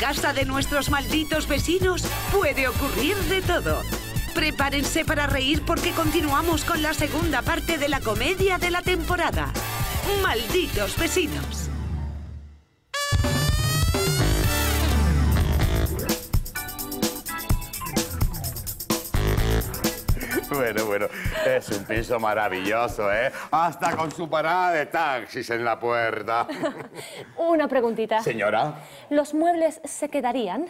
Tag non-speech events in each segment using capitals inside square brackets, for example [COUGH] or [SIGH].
casa de nuestros malditos vecinos puede ocurrir de todo. Prepárense para reír porque continuamos con la segunda parte de la comedia de la temporada. Malditos vecinos. Bueno, bueno, es un piso maravilloso, ¿eh? Hasta con su parada de taxis en la puerta. [LAUGHS] Una preguntita. Señora, ¿Los muebles se quedarían?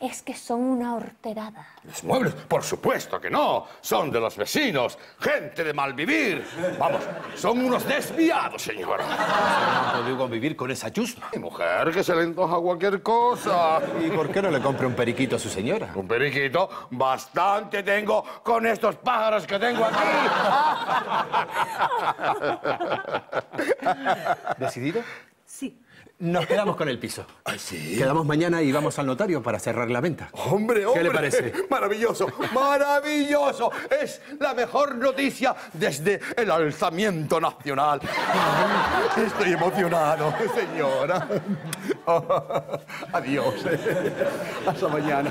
Es que son una horterada. los muebles, por supuesto que no. Son de los vecinos, gente de mal vivir. Vamos, son unos desviados, señora. No podido convivir con esa chusma. Mi mujer, que se le antoja cualquier cosa. ¿Y por qué no le compre un periquito a su señora? Un periquito, bastante tengo con estos pájaros que tengo aquí. [LAUGHS] ¿Decidido? Sí. Nos quedamos con el piso. ¿Ah, sí? Quedamos mañana y vamos al notario para cerrar la venta. Hombre, hombre. ¿Qué le parece? [LAUGHS] Maravilloso, maravilloso. Es la mejor noticia desde el alzamiento nacional. [LAUGHS] Estoy emocionado, señora. Adiós. Hasta mañana.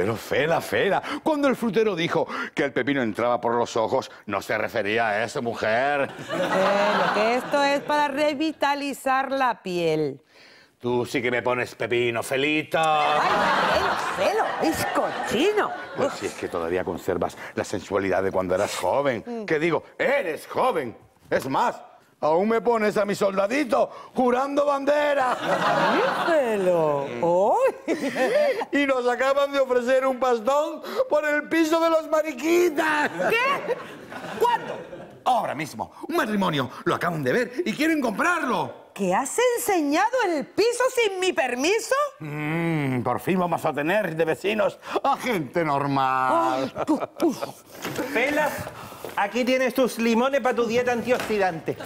Pero Fela, Fela, cuando el frutero dijo que el pepino entraba por los ojos, no se refería a eso, mujer. Bueno, que esto es para revitalizar la piel. Tú sí que me pones pepino, Felita. ¡Ay, celo, celo! ¡Es cochino! Pues si es que todavía conservas la sensualidad de cuando eras joven. ¿Qué digo? Eres joven. Es más, aún me pones a mi soldadito jurando bandera. ¡Ay! Y nos acaban de ofrecer un bastón por el piso de los mariquitas. ¿Qué? ¿Cuándo? Ahora mismo, un matrimonio. Lo acaban de ver y quieren comprarlo. ¿Que has enseñado el piso sin mi permiso? Mm, por fin vamos a tener de vecinos a gente normal. Fela, aquí tienes tus limones para tu dieta antioxidante.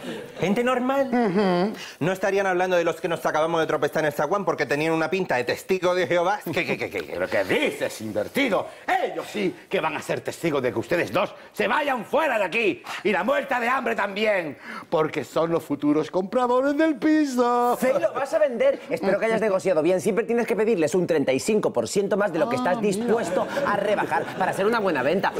Ah, Gente normal. No estarían hablando de los que nos acabamos de tropezar en el zaguán porque tenían una pinta de testigo de Jehová. [LAUGHS] ¿Qué, qué, qué, qué, qué, qué dices, invertido? Ellos sí que van a ser testigos de que ustedes dos se vayan fuera de aquí. Y la muerta de hambre también. Porque son los futuros compradores del piso. Felo, vas a vender. Espero que hayas [LAUGHS] negociado bien. Siempre tienes que pedirles un 35% más de lo que estás dispuesto a rebajar para hacer una buena venta.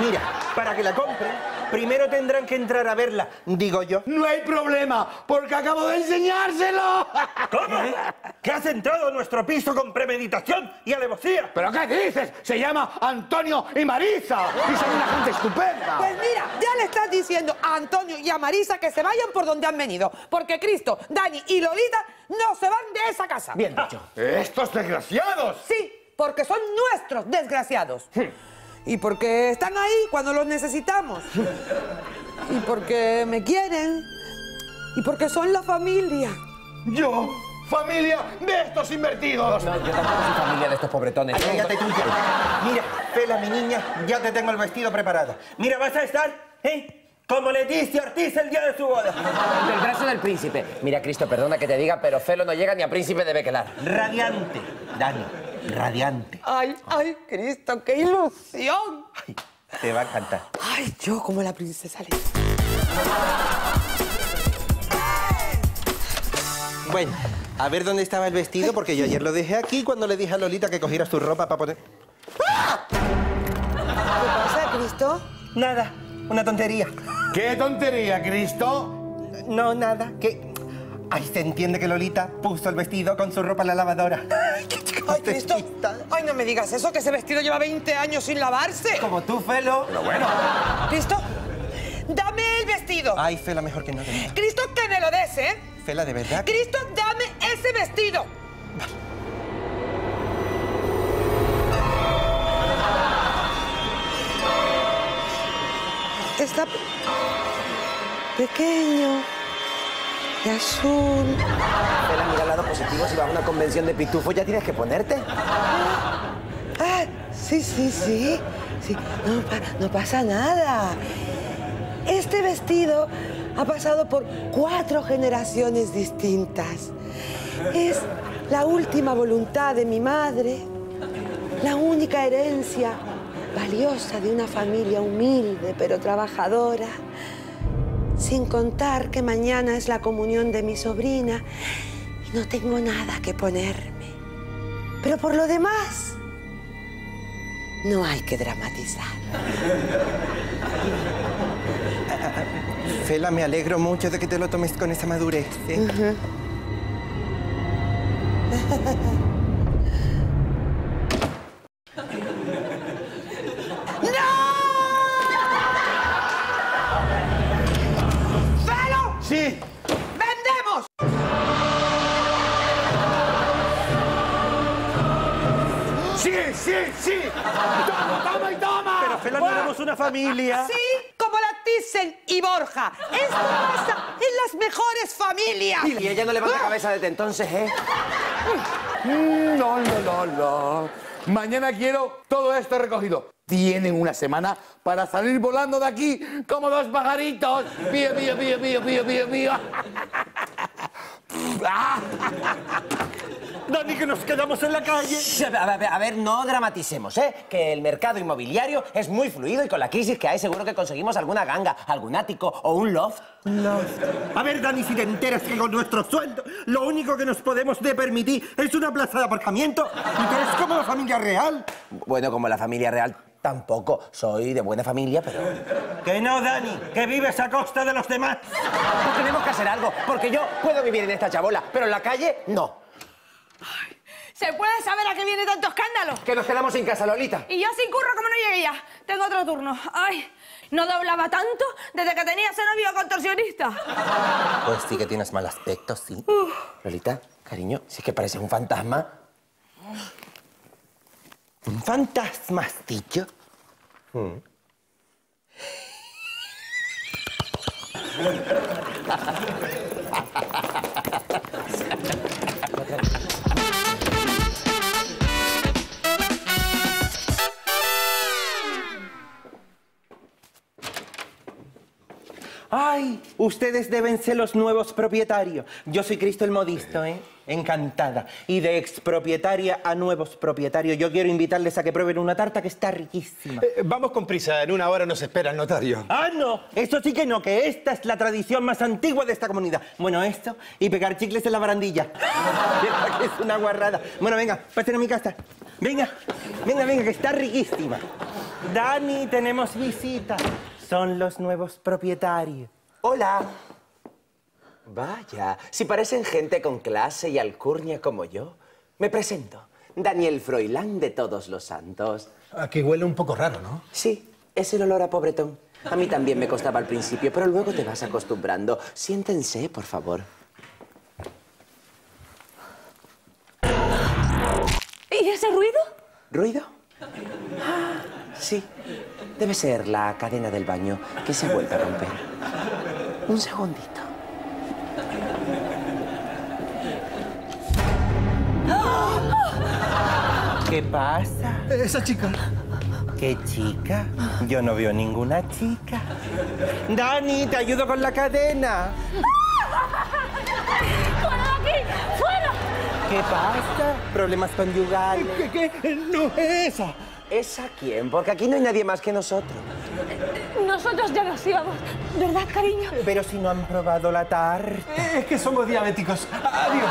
Mira, para que la compren, primero tendrán que entrar a verla, digo yo. No hay problema, porque acabo de enseñárselo. [LAUGHS] ¿Cómo? ¿Que has entrado a nuestro piso con premeditación y alevosía? ¿Pero qué dices? Se llama Antonio y Marisa. Y son una gente estupenda. Pues mira, ya le estás diciendo a Antonio y a Marisa que se vayan por donde han venido. Porque Cristo, Dani y Lolita no se van de esa casa. Bien dicho. ¡Estos desgraciados! Sí, porque son nuestros desgraciados. Y porque están ahí cuando los necesitamos. Y porque me quieren. Y porque son la familia. Yo, familia de estos invertidos. No, yo tampoco soy familia de estos pobretones. Cállate tú ya. Mira, Fela, mi niña, ya te tengo el vestido preparado. Mira, vas a estar, ¿eh? Como Leticia Ortiz el día de su boda. Del brazo del príncipe. Mira, Cristo, perdona que te diga, pero Felo no llega ni a príncipe de Bequelar. Radiante, Dani, radiante. Ay, ay, Cristo, qué ilusión. Ay, te va a encantar. Ay, yo como la princesa Leia. Bueno, a ver dónde estaba el vestido, porque yo ayer lo dejé aquí cuando le dije a Lolita que cogieras tu ropa para poner... ¿Qué pasa, Cristo? Nada, una tontería. ¡Qué tontería, Cristo! No, nada, que... Ay, se entiende que Lolita puso el vestido con su ropa en la lavadora. Ay, Cristo. Ay, no me digas eso, que ese vestido lleva 20 años sin lavarse. Como tú, Felo. Pero bueno, Cristo, dame el vestido. Ay, Fela, mejor que no. Cristo, que me lo des, ¿eh? Fela, de verdad. Cristo, dame ese vestido. Está pe- pequeño y azul. Fela, mira el lado positivo. Si vas a una convención de pitufos, ya tienes que ponerte. Ah, sí, sí, sí. sí. No, no pasa nada. Este vestido ha pasado por cuatro generaciones distintas. Es la última voluntad de mi madre, la única herencia, valiosa de una familia humilde pero trabajadora. Sin contar que mañana es la comunión de mi sobrina y no tengo nada que ponerme. Pero por lo demás, no hay que dramatizar. [LAUGHS] Fela, me alegro mucho de que te lo tomes con esa madurez. ¿eh? [LAUGHS] familia. Sí, como la Thyssen y Borja. Esto pasa en las mejores familias. Y ella no levanta cabeza desde entonces, ¿eh? Mm, No, no, no, no. Mañana quiero todo esto recogido. Tienen una semana para salir volando de aquí como dos pajaritos. Pío, pío, pío, pío, pío, pío, pío. [LAUGHS] Dani, que nos quedamos en la calle. A ver, a ver, no dramaticemos, ¿eh? Que el mercado inmobiliario es muy fluido y con la crisis que hay seguro que conseguimos alguna ganga, algún ático o un loft. A ver, Dani, si te enteras que con nuestro sueldo lo único que nos podemos de permitir es una plaza de aparcamiento y que eres como la familia real. Bueno, como la familia real tampoco. Soy de buena familia, pero... Que no, Dani, que vives a costa de los demás. Pues tenemos que hacer algo, porque yo puedo vivir en esta chabola, pero en la calle no. ¿Se puede saber a qué viene tanto escándalo? Que nos quedamos sin casa, Lolita. Y yo sin curro como no llegué ya. Tengo otro turno. Ay, no doblaba tanto desde que tenía ese novio contorsionista. Pues sí que tienes mal aspecto, sí. Lolita, cariño, si es que pareces un fantasma. ¿Un fantasma? [LAUGHS] Ay, ustedes deben ser los nuevos propietarios. Yo soy Cristo el Modisto, ¿eh? Encantada. Y de expropietaria a nuevos propietarios, yo quiero invitarles a que prueben una tarta que está riquísima. Eh, vamos con prisa, en una hora nos espera el notario. ¡Ah, no! Eso sí que no, que esta es la tradición más antigua de esta comunidad. Bueno, esto y pegar chicles en la barandilla. [LAUGHS] Que es una guarrada. Bueno, venga, pasen a mi casa. Venga, venga, venga, que está riquísima. Dani, tenemos visita. Son los nuevos propietarios. Hola. Vaya, si parecen gente con clase y alcurnia como yo. Me presento, Daniel Froilán de Todos los Santos. Aquí huele un poco raro, ¿no? Sí, es el olor a pobretón. A mí también me costaba al principio, pero luego te vas acostumbrando. Siéntense, por favor. ¿Y ese ruido? ¿Ruido? Ah, sí. Debe ser la cadena del baño que se ha vuelto a romper. Un segundito. ¿Qué pasa? Esa chica. ¿Qué chica? Yo no veo ninguna chica. Dani, te ayudo con la cadena. ¡Fuera de aquí! ¡Fuera! ¿Qué pasa? ¿Problemas conyugales? ¿Qué, qué? No es. ¿Esa quién? Porque aquí no hay nadie más que nosotros. Nosotros ya nos íbamos. ¿Verdad, cariño? Pero si no han probado la tarta. Es que somos diabéticos. Adiós.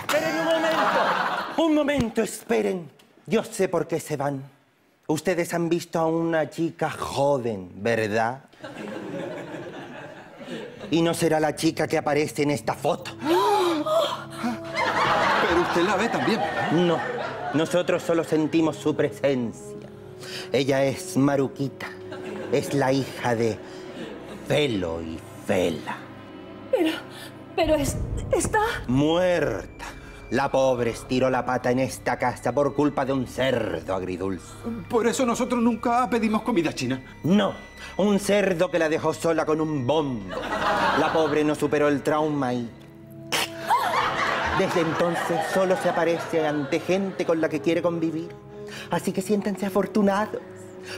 Esperen un momento. Un momento, esperen. Yo sé por qué se van. Ustedes han visto a una chica joven, ¿verdad? Y no será la chica que aparece en esta foto. Usted la ve también, ¿verdad? No, nosotros solo sentimos su presencia. Ella es Maruquita. Es la hija de Felo y Fela. Pero, pero es, está... Muerta. La pobre estiró la pata en esta casa por culpa de un cerdo agridulce. Por eso nosotros nunca pedimos comida china. No, un cerdo que la dejó sola con un bombo. La pobre no superó el trauma y... Desde entonces solo se aparece ante gente con la que quiere convivir. Así que siéntanse afortunados,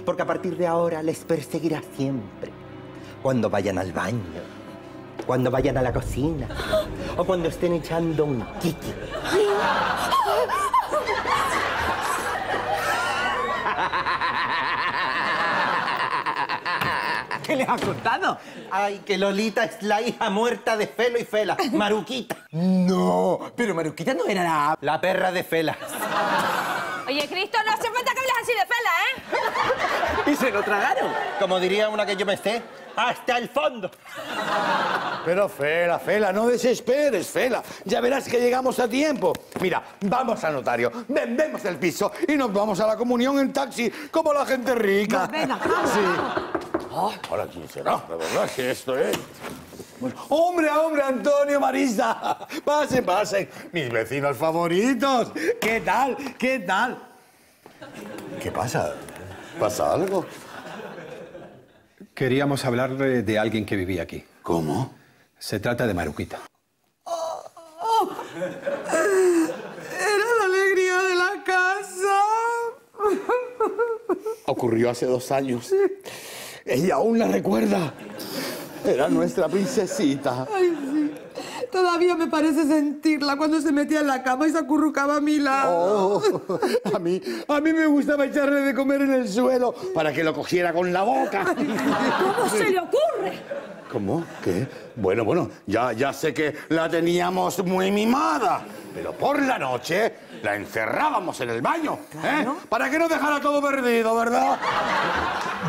porque a partir de ahora les perseguirá siempre. Cuando vayan al baño, cuando vayan a la cocina o cuando estén echando un kiki. ¿Qué le ha contado? Ay, que Lolita es la hija muerta de Felo y Fela, Maruquita. No, pero Maruquita no era la... La perra de Fela. Oye, Cristo, no hace falta que hables así de Fela, ¿eh? ¿Y se lo tragaron? Como diría una que yo me sé, hasta el fondo. Pero Fela, Fela, no desesperes, Fela. Ya verás que llegamos a tiempo. Mira, vamos al notario, vendemos el piso y nos vamos a la comunión en taxi, como la gente rica. venga, vamos, Sí. Ahora, ¿quién será? La verdad que esto es... Bueno, hombre, hombre, Antonio, Marisa. [LAUGHS] Pasen, pasen. Mis vecinos favoritos. ¿Qué tal? ¿Qué tal? ¿Qué pasa? ¿Pasa algo? Queríamos hablarle de alguien que vivía aquí. ¿Cómo? Se trata de Maruquita. Era la alegría de la casa. Ocurrió hace dos años. Ella aún la recuerda. Era nuestra princesita. Ay, sí. Todavía me parece sentirla cuando se metía en la cama y se acurrucaba a mi lado. Oh, a mí, a mí me gustaba echarle de comer en el suelo para que lo cogiera con la boca. ¿Cómo se le ocurre? ¿Cómo? ¿Qué? Bueno, bueno, ya, ya sé que la teníamos muy mimada, pero por la noche la encerrábamos en el baño, ¿eh? Para que no dejara todo perdido, ¿verdad?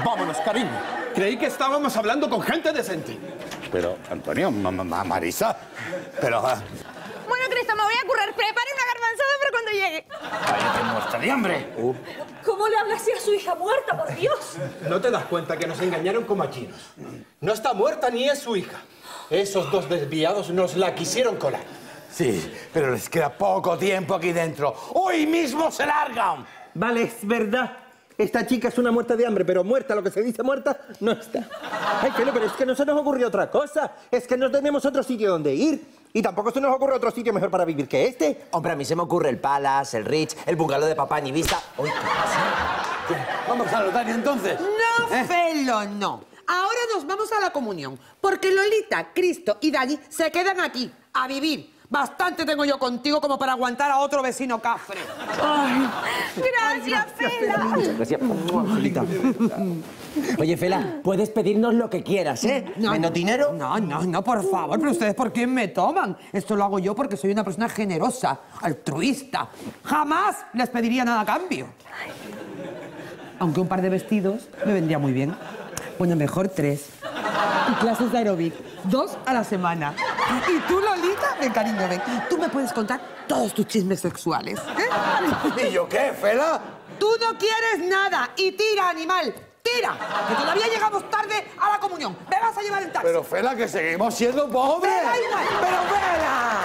Vámonos, cariño. Creí que estábamos hablando con gente decente. Pero, Antonio, ma- ma- Marisa, pero... ah, Bueno, Cristo, me voy a currar. Prepare una garbanzada para cuando llegue. Cállate, muerta de hambre. ¿Cómo le habla así a su hija muerta, por Dios? ¿No te das cuenta que nos engañaron como a chinos? No está muerta ni es su hija. Esos dos desviados nos la quisieron colar. Sí, pero les queda poco tiempo aquí dentro. Hoy mismo se largan. Vale, es verdad. Esta chica es una muerta de hambre, pero muerta, lo que se dice muerta, no está. Ay, Felo, pero es que no se nos ocurrió otra cosa. Es que no tenemos otro sitio donde ir. Y tampoco se nos ocurre otro sitio mejor para vivir que este. Hombre, a mí se me ocurre el Palace, el Rich, el bungalow de papá ni vista. Uy, ¿qué pasa? Vamos al notario entonces. No, Felo, no. Ahora nos vamos a la comunión, porque Lolita, Cristo y Dani se quedan aquí, a vivir. Bastante tengo yo contigo como para aguantar a otro vecino cafre. Gracias, Fela. Gracias. Lolita. Oye, Fela, puedes pedirnos lo que quieras, ¿eh? ¿Menos dinero? No, no, no, por favor, pero ustedes ¿por qué me toman? Esto lo hago yo porque soy una persona generosa, altruista. Jamás les pediría nada a cambio. Aunque un par de vestidos me vendría muy bien. Bueno, mejor tres. Y clases de aeróbic, dos a la semana. Y tú, Lolita, ven, cariño, ven. Tú me puedes contar todos tus chismes sexuales. ¿eh? ¿Y yo qué, Fela? Tú no quieres nada y tira, animal. Tira, que todavía llegamos tarde a la comunión. Me vas a llevar el taxi. Pero Fela, que seguimos siendo pobres. Pero Fela.